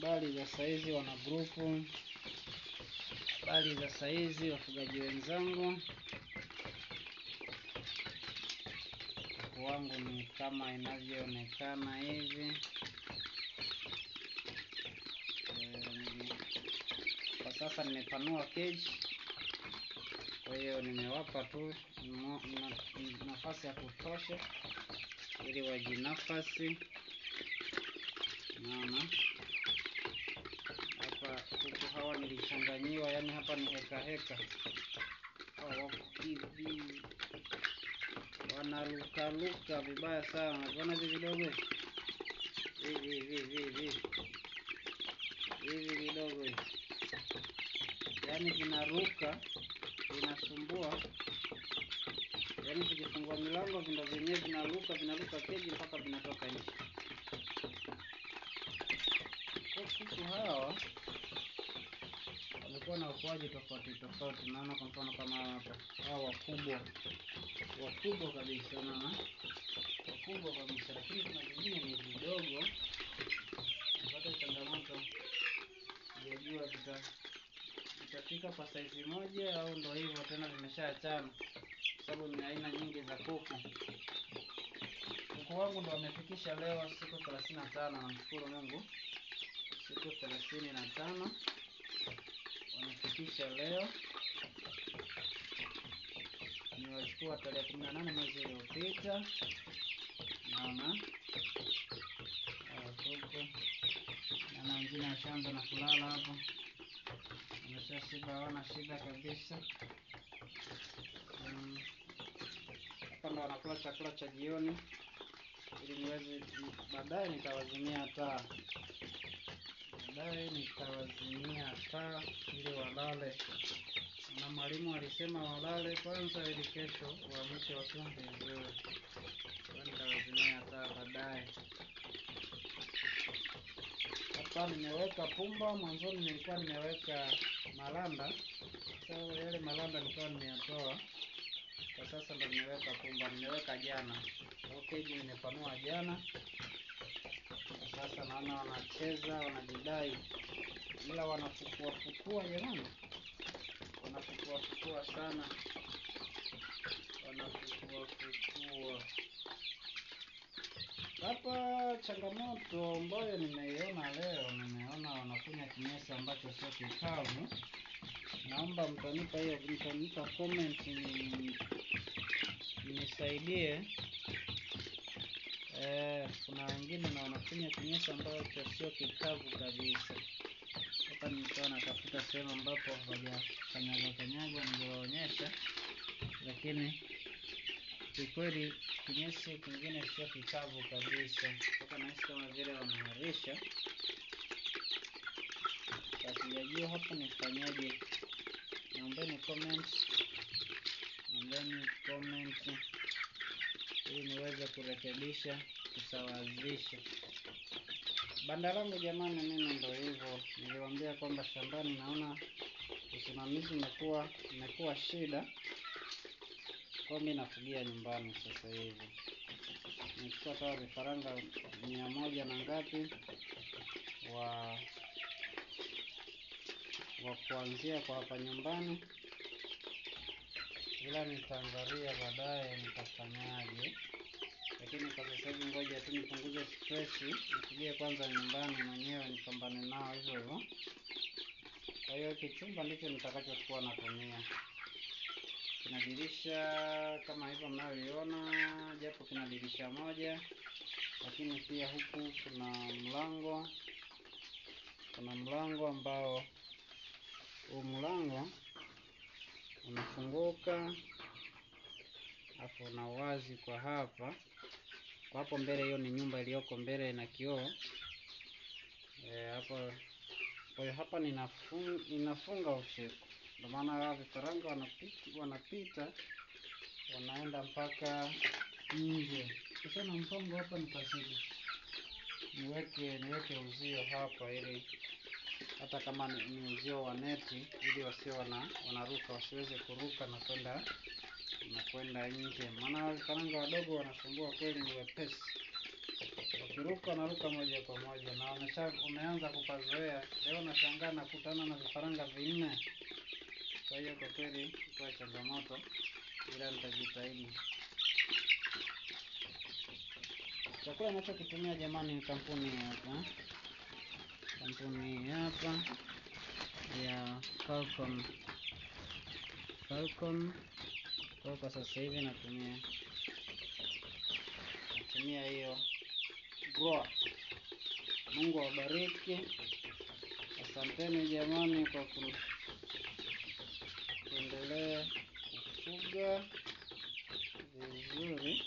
Habari za saizi wana grupu, habari za saizi wafugaji wenzangu. Wangu ni kama inavyoonekana hivi. Eh, Kwa sasa nimepanua cage, kwa hiyo nimewapa tu nafasi ya kutosha ili waji nafasi Naona hapa kuku hawa nilichanganyiwa, yani hapa ni heka heka. Wanalukaluka vibaya sana. Unaviona hivi vidogo hivi hivi hivi hivi vidogo hivi, yani vinaruka vinasumbua, yani kujifungua milango vindo vyenyewe vinaruka vinaruka keji mpaka vinatoka nje. Kuku hawa wamekuwa na ukuaji tofauti tofauti. Naona kwa mfano kama hapa hawa wakubwa wakubwa kabisa, naona wakubwa kabisa, lakini kuna vingine ni vidogo. pata changamoto, sijajua vita vitafika kwa saizi moja au ndo hivyo tena vimeshaachana, sababu ni aina nyingi za kuku. Kuku wangu ndo wamefikisha leo siku 35, namshukuru Mungu, siku 35 wamefikisha leo. Niwachukua tarehe 18 mwezi uliopita. Naona kuku, naona wengine washaanza na kulala hapo, wameshashiba, hawana shida kabisa. Mm, Hapa ndo wanakula chakula cha jioni, ili niweze baadaye nitawazimia taa, baadaye nikawazimia taa ili walale, na mwalimu alisema walale kwanza ili kesho waamke wakiwa vizuri. Kwa nikawazimia taa baadaye. Hapa nimeweka pumba, mwanzoni nilikuwa nimeweka malanda. Sasa yale malanda nilikuwa nimeyatoa, kwa sasa ndo nimeweka pumba. Nimeweka jana, okay, nimepanua jana. Kwa sasa naona wanacheza, wanajidai, ila wanafukua fukua jamani, wanafukua fukua sana, wanafukua fukua. Hapa changamoto ambayo nimeiona leo, nimeona wanakunywa kinyesi ambacho sio kikavu. Naomba mtanipa hiyo, mtanipa comment ni nisaidie. Eh, kuna wengine na wanakunywa kinyesi ambacho sio kikavu kabisa. Hapa nilikuwa natafuta sehemu ambapo hawajakanyaga kanyaga, ningewaonyesha, lakini kikweli kinyesi kingine sio kikavu kabisa, mpaka nahisi kama vile wanaharisha. Sijajua hapa nifanyaje. Naombeni comment, naombeni comment ili niweze kurekebisha, kusawazisha. Banda langu jamani, mimi ndo hivyo, niliwaambia kwamba shambani naona usimamizi umekuwa umekuwa shida, kwa mimi nafugia nyumbani sasa hivi. Nimechukua tawa vifaranga mia moja na ngapi wa wa kuanzia kwa hapa nyumbani, ila nitaangalia baadaye nitafanyaje, lakini kwa sasa hivi ngoja tu nipunguze stress, nifugie kwanza nyumbani mwenyewe, nipambane nao hivyo hivyo. Kwa hiyo hiki chumba ndicho nitakachokuwa natumia. Kina dirisha kama hivyo mnavyoiona, japo kina dirisha moja, lakini pia huku kuna mlango, kuna mlango ambao huu mlango unafunguka, alafu na uwazi kwa hapa kwa hapo mbele. Hiyo ni nyumba iliyoko mbele na kioo e, hapo. Kwa hiyo hapa ninafunga, ninafunga usiku, ndio maana vifaranga wanapita, wanapita wanaenda mpaka nje. Sasa na mpango hapa nikazidi niweke niweke uzio hapa ili hata kama ni, ni uzio wa neti ili wasio wana, wanaruka wasiweze kuruka na kwenda na kwenda nje, maana vifaranga wadogo wanasumbua kweli, ni wepesi. wakiruka, wanaruka moja kwa moja na wamesha umeanza kupazoea. Leo nashangaa nakutana na vifaranga vinne. Kwa hiyo kwa kweli kwa changamoto, ila nitajitahidi. Chakula ninachokitumia jamani ni kampuni hapa, kampuni hapa ya Falcon Falcon. Kwa kwa sasa hivi natumia natumia hiyo grower. Mungu awabariki. Asanteni jamani kwa ku- kuendelea kufuga vizuri.